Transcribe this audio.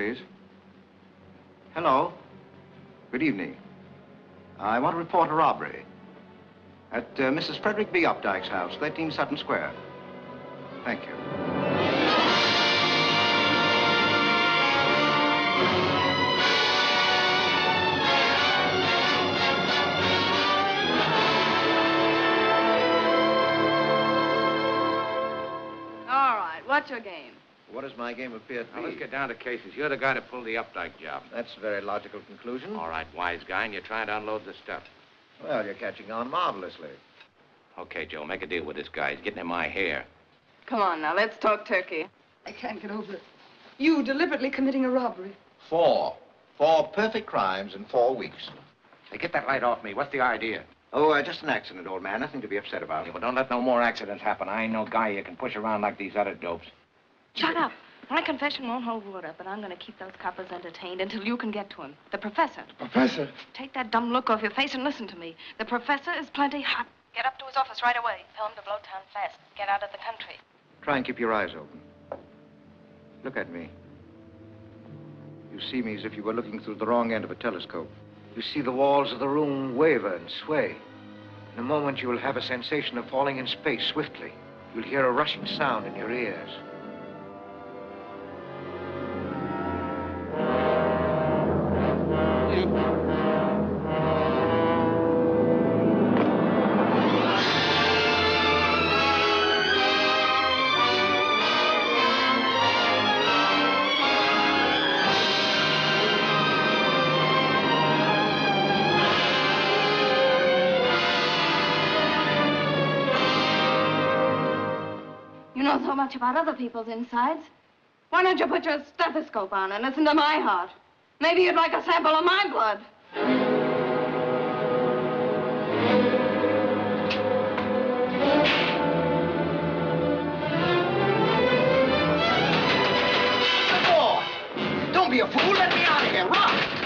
please. Hello. Good evening. I want to report a robbery at uh, Mrs. Frederick B. Updike's house, 13 Sutton Square. Thank you. All right, what's your game? What does my game appear to Now, be? let's get down to cases. You're the guy to pull the Updike job. That's a very logical conclusion. All right, wise guy, and you're trying to unload the stuff. Well, you're catching on marvelously. Okay, Joe, make a deal with this guy. He's getting in my hair. Come on now, let's talk turkey. I can't get over it. You deliberately committing a robbery. Four. Four perfect crimes in four weeks. Hey, get that light off me. What's the idea? Oh, uh, just an accident, old man. Nothing to be upset about. Yeah, well, don't let no more accidents happen. I ain't no guy you can push around like these other dopes. Shut up. My confession won't hold water, but I'm going to keep those coppers entertained until you can get to him. The professor. The Professor. Take that dumb look off your face and listen to me. The professor is plenty hot. Get up to his office right away. Tell him to blow town fast. Get out of the country. Try and keep your eyes open. Look at me. You see me as if you were looking through the wrong end of a telescope. You see the walls of the room waver and sway. In a moment, you will have a sensation of falling in space swiftly. You'll hear a rushing sound in your ears. Know so much about other people's insides. Why don't you put your stethoscope on and listen to my heart? Maybe you'd like a sample of my blood. Don't be a fool. Let me out of here. Run!